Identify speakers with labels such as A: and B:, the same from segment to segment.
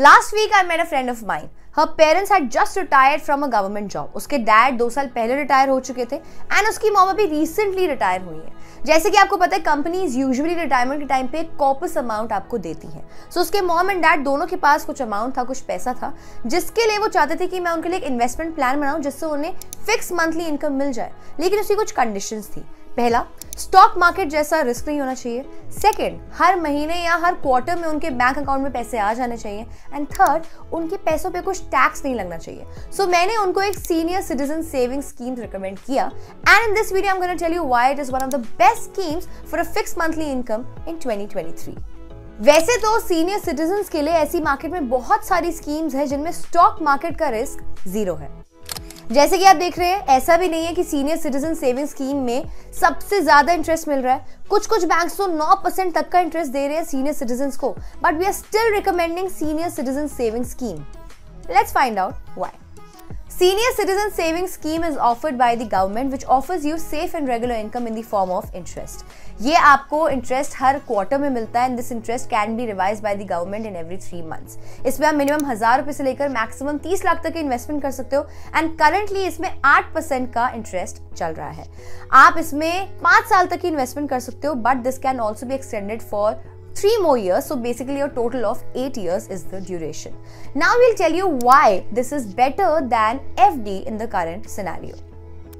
A: Last week, I met a friend of mine. Her parents had just retired from a government job उसके dad दो साल पहले retire हो चुके थे एंड उसकी मॉम अभी रिसेंटली रिटायर हुई है। जैसे कि आपको पता है कंपनीज़ यूजुअली रिटायरमेंट के टाइम पे कॉपस अमाउंट आपको देती हैं। सो so, उसके मॉम एंड डैड दोनों के पास कुछ अमाउंट था कुछ पैसा था जिसके लिए वो चाहते थे कि मैं उनके लिए एक इन्वेस्टमेंट प्लान बनाऊँ जिससे उन्हें फिक्स मंथली इनकम मिल जाए। लेकिन उसकी कुछ कंडीशंस थी। पहला स्टॉक मार्केट जैसा रिस्क नहीं होना चाहिए। सेकंड हर महीने या हर क्वार्टर में उनके बैंक अकाउंट में पैसे आ जाने चाहिए। एंड थर्ड उनके पैसों पे कुछ टैक्स नहीं लगना चाहिए। सो so, मैंने उनको एक senior citizen saving scheme recommend किया। And in this video I am gonna tell you why it is one of the best schemes for a fix monthly income in 2023 वैसे तो सीनियर सिटीजन के लिए ऐसी market में बहुत सारी schemes है जिनमें स्टॉक मार्केट का रिस्क ज़ीरो है। जैसे कि आप देख रहे हैं ऐसा भी नहीं है कि सीनियर सिटीजन सेविंग स्कीम में सबसे ज़्यादा इंटरेस्ट मिल रहा है। कुछ कुछ बैंक्स तो 9 परसेंट तक का इंटरेस्ट दे रहे हैं सीनियर सिटीजन को। But we are still recommending senior citizen saving scheme let's find out why Senior Citizen Savings Scheme is offered by the government, which offers you safe and regular income in the form of interest. ये आपको interest हर quarter में मिलता है and this interest can be revise by the government in every three months इसमें आप minimum हज़ार रुपए से लेकर मैक्सिमम तीस लाख तक के इन्वेस्टमेंट कर सकते हो एंड करंटली इसमें आठ परसेंट का इंटरेस्ट चल रहा है। आप इसमें पाँच साल तक की इन्वेस्टमेंट कर सकते हो but this can also be extended for three more years so basically a total of 8 years is the duration. Now we'll tell you why this is better than fd in the current scenario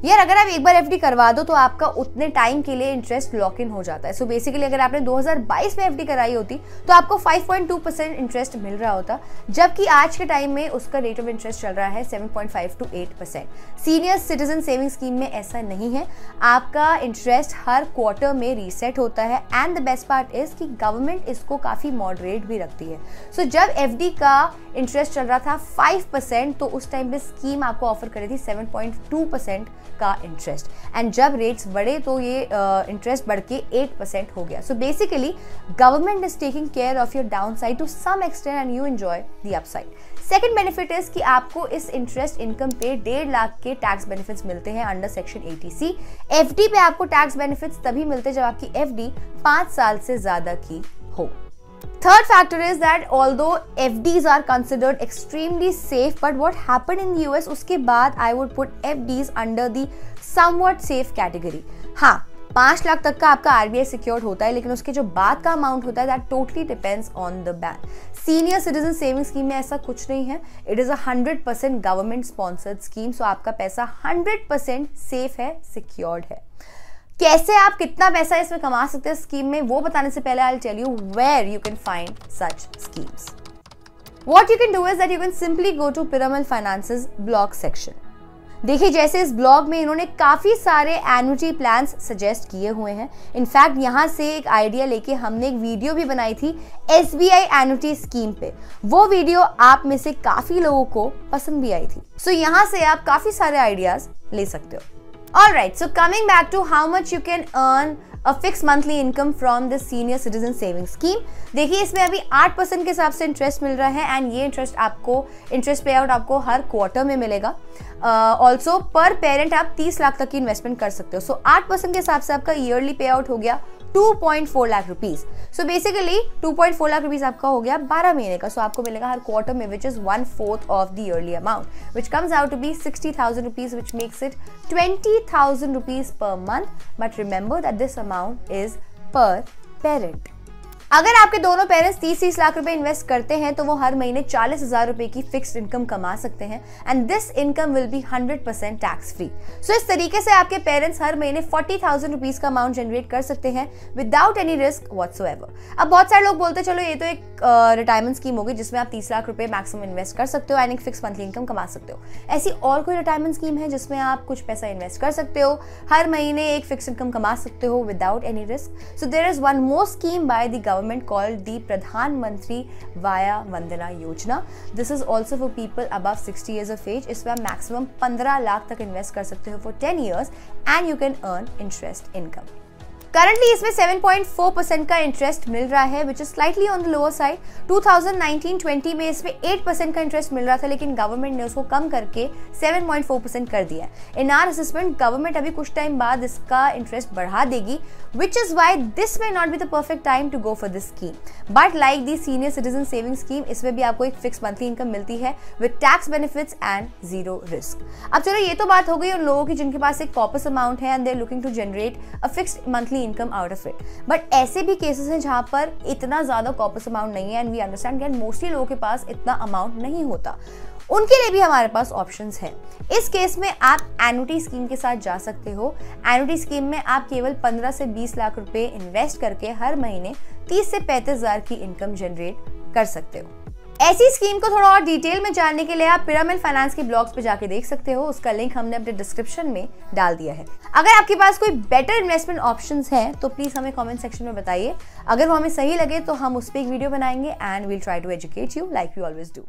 A: यार, अगर आप एक बार FD करवा दो तो आपका उतने time के लिए इंटरेस्ट लॉक इन हो जाता है। सो so बेसिकली अगर आपने 2022 में एफडी कराई होती तो आपको 5.2 परसेंट इंटरेस्ट मिल रहा होता, जबकि आज के टाइम में उसका रेट ऑफ़ इंटरेस्ट चल रहा है 7.5 to 8 percent senior citizen saving scheme में ऐसा नहीं है। आपका इंटरेस्ट हर क्वार्टर में रीसेट होता है and the best part is कि गवर्नमेंट इसको काफ़ी मॉडरेट भी रखती है। सो so जब एफडी का इंटरेस्ट चल रहा था फाइव तो उस टाइम पे स्कीम आपको ऑफ़र करी थी सेवन का इंटरेस्ट एंड जब रेट्स बढ़े तो ये इंटरेस्ट बढ़ के एट परसेंट हो गया. So basically government is taking care of your downside to some extent and you enjoy the upside second benefit is कि आपको इस इंटरेस्ट इनकम पे डेढ़ लाख के टैक्स बेनिफिट्स मिलते हैं अंडर सेक्शन एटीसी एफडी पे आपको टैक्स बेनिफिट्स तभी मिलते हैं जब आपकी एफडी पाँच साल से ज़्यादा की हो. Third factor is that although FDs are considered extremely safe, but what happened in the US उसके बाद I would put FDs under the somewhat safe category. हाँ पाँच लाख तक का आपका आरबीआई सिक्योर्ड होता है लेकिन उसके जो बाद का अमाउंट होता है that totally depends on the bank senior citizen saving scheme में ऐसा कुछ नहीं है. It is a hundred percent government sponsored scheme so आपका पैसा हंड्रेड परसेंट सेफ़ है सिक्योर्ड है. कैसे आप कितना पैसा इसमें कमा सकते हैं स्कीम में वो बताने से पहले I tell you where you can find such schemes what you can do is that you can simply go to Piramal finances blog section देखिए जैसे इस ब्लॉग में इन्होंने काफ़ी सारे एनुटी प्लान सजेस्ट किए हुए हैं। इनफैक्ट यहाँ से एक आइडिया लेके हमने एक वीडियो भी बनाई थी S B I annuity scheme पे। वो वीडियो आप में से काफ़ी लोगों को पसंद भी आई थी। सो so, यहाँ से आप काफ़ी सारे आइडियाज़ ले सकते हो। All right, so coming back to how much you can earn a fix monthly income from the senior citizen saving scheme देखिए इसमें अभी आठ परसेंट के हिसाब से इंटरेस्ट मिल रहा है एंड ये इंटरेस्ट आपको इंटरेस्ट पे आउट आपको हर क्वार्टर में मिलेगा। ऑल्सो पर पेरेंट आप तीस लाख तक की इन्वेस्टमेंट कर सकते हो। सो आठ परसेंट के हिसाब से आपका ईयरली पे आउट हो गया 2.4 lakh rupees so basically 2.4 lakh rupees आपका हो गया 12 महीने का। सो so, आपको मिलेगा हर क्वार्टर में which is one fourth of the amount which comes out to be sixty thousand rupees which makes it twenty thousand rupees per month but remember that this amount is per parent अगर आपके दोनों parents तीस तीस लाख रुपए invest करते हैं तो वो हर महीने चालीस हज़ार रुपए की फिक्स इनकम कमा सकते हैं। And this income will be hundred percent tax free so इस तरीके से आपके पेरेंट्स हर महीने फोर्टी थाउज़ेंड रुपीज़ का अमाउंट जनरेट कर सकते हैं विदाउट एनी रिस्क वॉट्स अब बहुत सारे लोग बोलते चलो, ये तो एक रिटायरमेंट स्कीम होगी जिसमें आप तीस लाख रुपए मैक्सिमम इन्वेस्ट कर सकते हो एंड एक फिक्स मंथली इनकम कमा सकते हो। ऐसी और कोई रिटायरमेंट स्कीम है जिसमें आप कुछ पैसा इन्वेस्ट कर सकते हो, हर महीने एक फिक्स इनकम कमा सकते हो without any risk so there is one more scheme by the government called the Pradhan Mantri Vaya Vandana Yojana this is also for people above sixty years of age इसमें आप maximum पंद्रह लाख तक invest कर सकते हो for ten years and you can earn interest income currently इसमें 7.4 percent का interest मिल रहा है which is slightly on the lower side 2019-20 में इसमें 8 परसेंट का इंटरेस्ट मिल रहा था, लेकिन गवर्नमेंट ने उसको कम करके 7.4 परसेंट कर दिया इन आर असेसमेंट गवर्नमेंट अभी कुछ टाइम बाद इसका इंटरेस्ट बढ़ा देगी which is why this may not be the perfect time to go for this scheme but like the senior citizen saving scheme इसमें भी आपको एक फिक्स मंथली इनकम मिलती है with tax benefits and zero risk अब चलो, ये तो बात हो गई उन लोगों की जिनके पास एक कॉपस अमाउंट है and they looking to generate a fixed monthly income out of it but ऐसे भी केसेस हैं जहाँ पर इतना ज़्यादा कॉपस अमाउंट नहीं है and we understand that mostly लोगों के पास इतना अमाउंट नहीं होता। उनके लिए भी हमारे पास ऑप्शंस हैं। इस केस में आप एनुटी स्कीम के साथ जा सकते हो। एनुटी स्कीम में आप केवल 15 से 20 लाख रुपए इन्वेस्ट करके हर महीने 30 से पैंतीस हज़ार की इनकम जनरेट कर सकते हो। ऐसी स्कीम को थोड़ा और डिटेल में जानने के लिए आप पिरामिड फाइनेंस के ब्लॉग्स पे जाके देख सकते हो। उसका लिंक हमने अपने डिस्क्रिप्शन में डाल दिया है। अगर आपके पास कोई बेटर इन्वेस्टमेंट ऑप्शंस हैं तो प्लीज़ हमें कमेंट सेक्शन में बताइए। अगर वो हमें सही लगे तो हम उस पर एक वीडियो बनाएँगे and we'll try to educate you like you always do